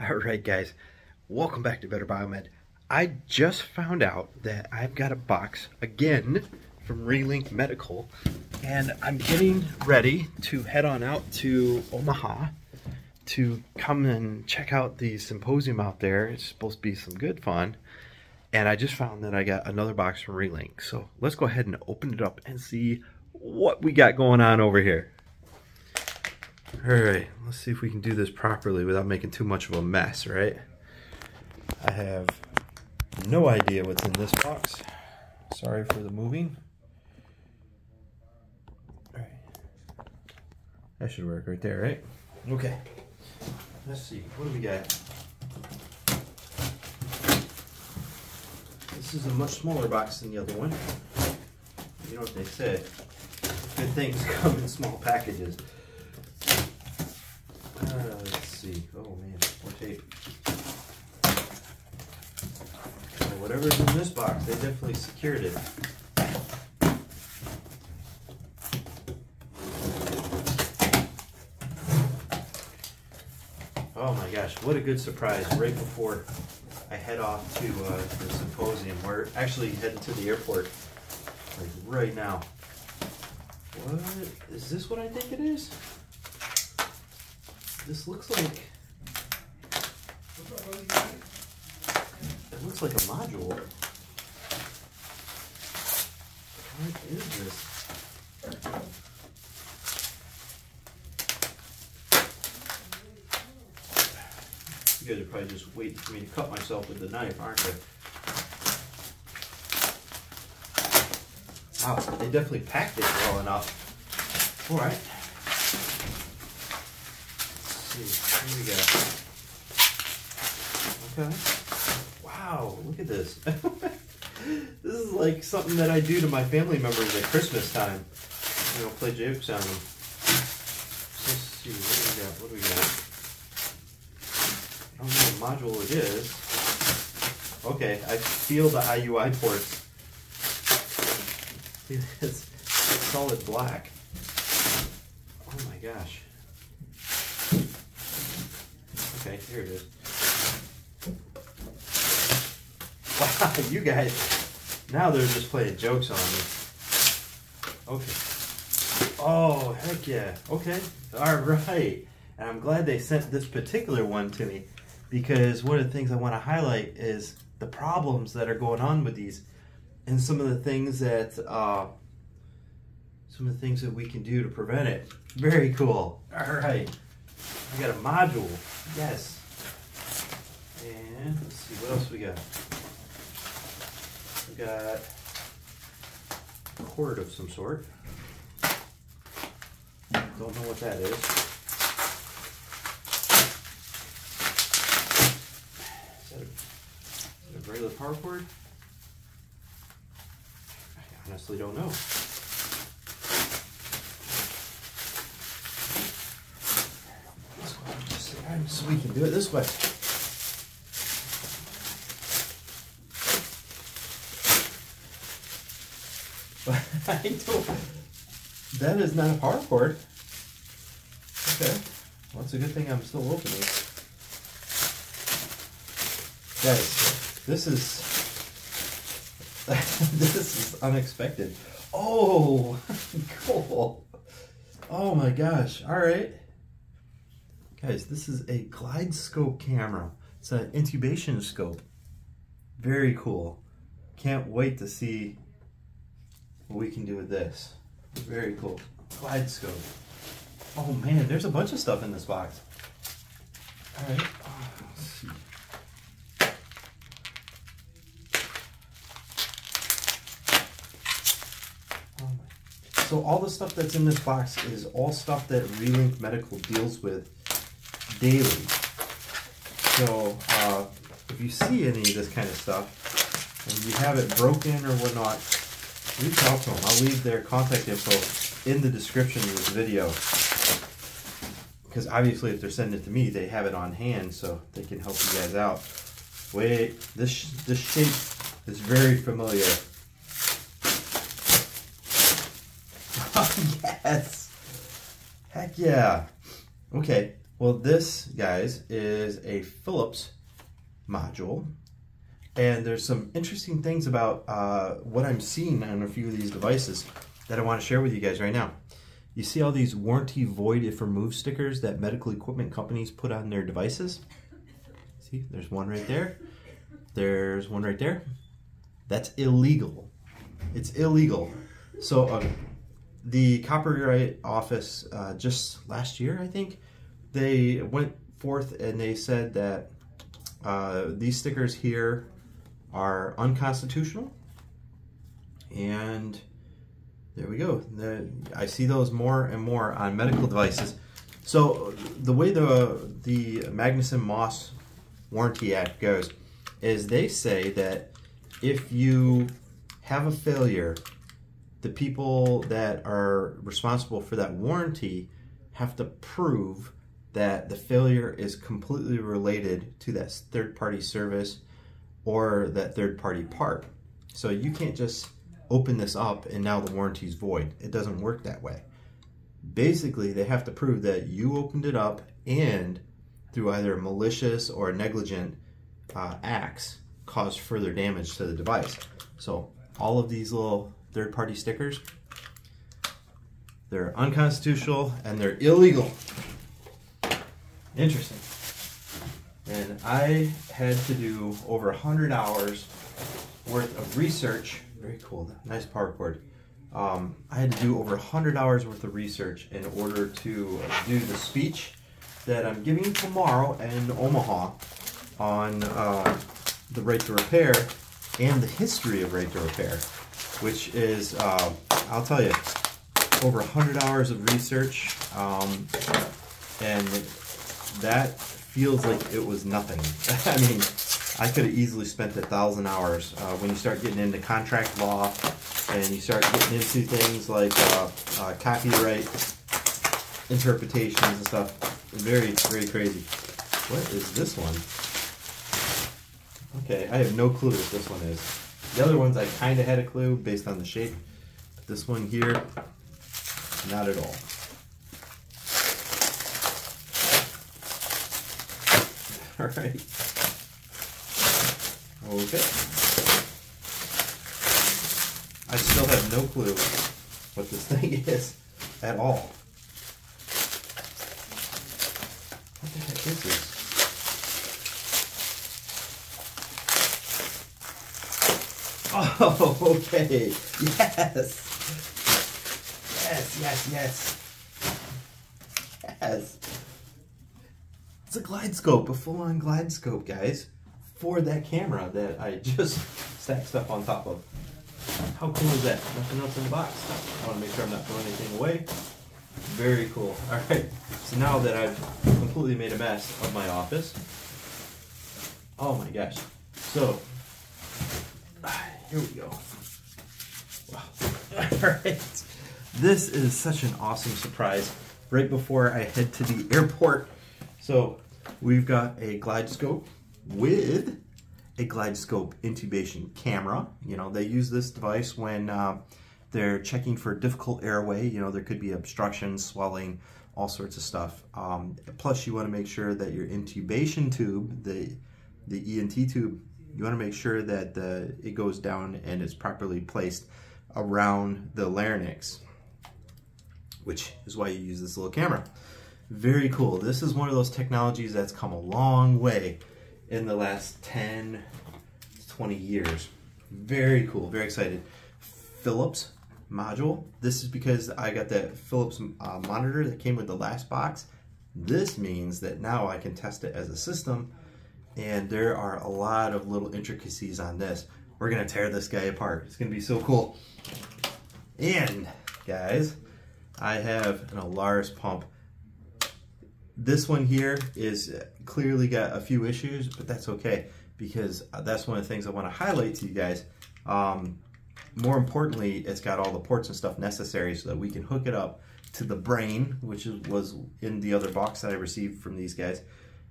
All right, guys, welcome back to Better Biomed. I just found out that I've got a box again from Relink Medical, and I'm getting ready to head on out to Omaha to come and check out the symposium out there. It's supposed to be some good fun. And I just found that I got another box from Relink. So let's go ahead and open it up and see what we got going on over here. All right, let's see if we can do this properly without making too much of a mess, right? I have no idea what's in this box. Sorry for the moving. All right. That should work right there, right? Okay. Let's see, what do we got? This is a much smaller box than the other one. You know what they say. Good things come in small packages. See. Oh man, more tape. Well, whatever's in this box, they definitely secured it. Oh my gosh, what a good surprise right before I head off to uh, the symposium. We're actually heading to the airport like right now. What is this? What I think it is? This looks like it looks like a module. What is this? You guys are probably just waiting for me to cut myself with the knife, aren't you? Wow, they definitely packed it well enough. All right. See, do we got? Okay. Wow, look at this. this is like something that I do to my family members at Christmas time. You know, play jokes on them. Let's see, what do we got? What do we got? I don't know what module it is. Okay, I feel the IUI ports. It's solid black. Oh my gosh. Okay, here it is. Wow, you guys, now they're just playing jokes on me. Okay. Oh, heck yeah. Okay, all right. And I'm glad they sent this particular one to me because one of the things I want to highlight is the problems that are going on with these and some of the things that uh, some of the things that we can do to prevent it. Very cool. All right, I got a module. Yes. And let's see what else we got. We got a cord of some sort. Don't know what that is. Is that a, is that a regular power cord? I honestly don't know. Let's go ahead and just sit down so we can do it this way. But I don't. That is not a power cord. Okay. Well, it's a good thing I'm still opening. Guys, this is this is unexpected. Oh, cool. Oh my gosh. All right. Guys, this is a glide scope camera. It's an intubation scope. Very cool. Can't wait to see what we can do with this. Very cool. Glide scope. Oh man, there's a bunch of stuff in this box. All right. Oh, so all the stuff that's in this box is all stuff that Relink Medical deals with daily. So uh, if you see any of this kind of stuff and you have it broken or whatnot, reach out to them. I'll leave their contact info in the description of this video. Because obviously if they're sending it to me, they have it on hand so they can help you guys out. Wait, this, this shape is very familiar. yes. Heck yeah. Okay. Well, this, guys, is a Philips module. And there's some interesting things about uh, what I'm seeing on a few of these devices that I want to share with you guys right now. You see all these warranty void if removed stickers that medical equipment companies put on their devices? See, there's one right there. There's one right there. That's illegal. It's illegal. So uh, the Copyright Office uh, just last year, I think, they went forth and they said that uh, these stickers here are unconstitutional. And there we go. The, I see those more and more on medical devices. So the way the the Magnuson Moss Warranty Act goes is they say that if you have a failure, the people that are responsible for that warranty have to prove that the failure is completely related to that third party service or that third party part. So you can't just open this up and now the warranty is void. It doesn't work that way. Basically, they have to prove that you opened it up and through either malicious or negligent uh, acts caused further damage to the device. So all of these little third-party stickers, they're unconstitutional and they're illegal. Interesting. And I had to do over 100 hours worth of research. Very cool, nice cord. Um, I had to do over 100 hours worth of research in order to do the speech that I'm giving tomorrow in Omaha on uh, the right to repair and the history of right to repair, which is, uh, I'll tell you, over 100 hours of research, um, and that feels like it was nothing. I mean, I could have easily spent a thousand hours uh, when you start getting into contract law and you start getting into things like uh, uh, copyright interpretations and stuff. Very, very crazy. What is this one? Okay, I have no clue what this one is. The other ones I kind of had a clue based on the shape. But this one here, not at all. All right. Okay. I still have no clue what this thing is at all. What the heck is this? Oh, okay. Yes. Yes, yes, yes. Yes. It's a glide scope, a full-on glide scope, guys, for that camera that I just stacked stuff on top of. How cool is that? Nothing else in the box. I want to make sure I'm not throwing anything away. Very cool. All right, so now that I've completely made a mess of my office, oh my gosh. So, here we go. Wow. All right. This is such an awesome surprise right before I head to the airport. So we've got a GlideScope with a GlideScope intubation camera. You know, they use this device when uh, they're checking for difficult airway. You know, there could be obstruction, swelling, all sorts of stuff. Um, plus, you want to make sure that your intubation tube, the the ENT tube, you want to make sure that the, it goes down and is properly placed around the larynx, which is why you use this little camera. Very cool. This is one of those technologies that's come a long way in the last 10, 20 years. Very cool, very excited. Philips module. This is because I got that Philips uh, monitor that came with the last box. This means that now I can test it as a system and there are a lot of little intricacies on this. We're gonna tear this guy apart. It's gonna be so cool. And guys, I have an Alaris pump this one here is clearly got a few issues, but that's okay because that's one of the things I want to highlight to you guys. Um, more importantly, it's got all the ports and stuff necessary so that we can hook it up to the brain, which is, was in the other box that I received from these guys.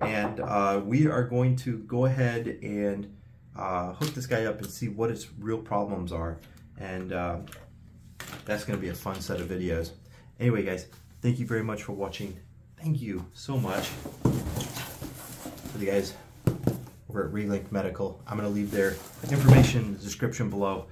And uh, we are going to go ahead and uh, hook this guy up and see what its real problems are. And uh, that's going to be a fun set of videos. Anyway, guys, thank you very much for watching thank you so much for the guys over at Relink Medical. I'm going to leave their information in the description below.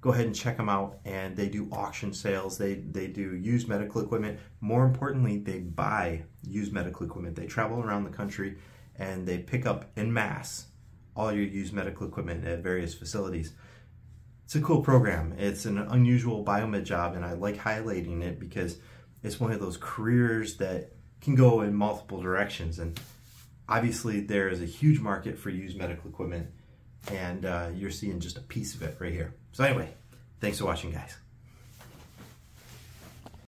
Go ahead and check them out. And they do auction sales. They they do used medical equipment. More importantly, they buy used medical equipment. They travel around the country and they pick up in mass all your used medical equipment at various facilities. It's a cool program. It's an unusual biomed job, and I like highlighting it because it's one of those careers that can go in multiple directions. And obviously, there is a huge market for used medical equipment, and uh, you're seeing just a piece of it right here. So, anyway, thanks for watching, guys.